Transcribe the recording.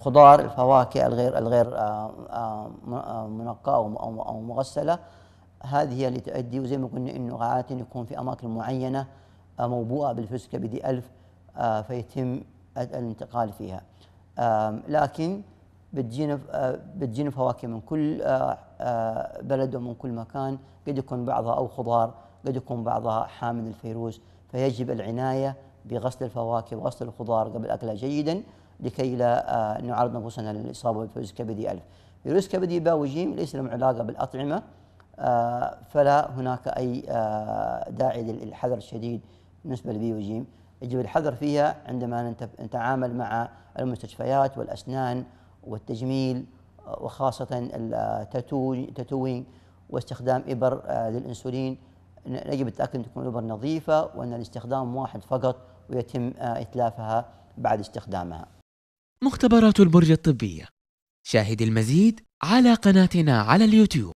الخضار الفواكه الغير الغير آه، آه، آه، منقاة أو مغسلة. هذه هي اللي تؤدي وزي ما قلنا إنه عاده يكون في أماكن معينة موبوءة بالفلوس الكبدي ألف فيتم ال- الانتقال فيها. لكن بتجينا بتجينا فواكه من كل بلد ومن كل مكان. قد يكون بعضها أو خضار قد يكون بعضها حامل الفيروس. فيجب العناية بغسل الفواكه وغسل الخضار قبل أكلها جيدا لكي لا آه، نعرض نفوسنا للاصابه بفيروس كبدي ألف. فيروس كبدي باء وجيم ليس له علاقة بالأطعمة آه، فلا هناك أي آه، داعي للحذر الشديد بالنسبة ل B وجيم يجب الحذر فيها عندما نت- نتعامل مع المستشفيات والأسنان والتجميل وخاصة ال tattooing واستخدام إبر آه، للإنسولين ن- يجب التأكد أن تكون الابر نظيفة وأن الاستخدام واحد فقط ويتم آه، إتلافها بعد استخدامها. مختبرات البرج الطبية. شاهد المزيد على قناتنا على اليوتيوب.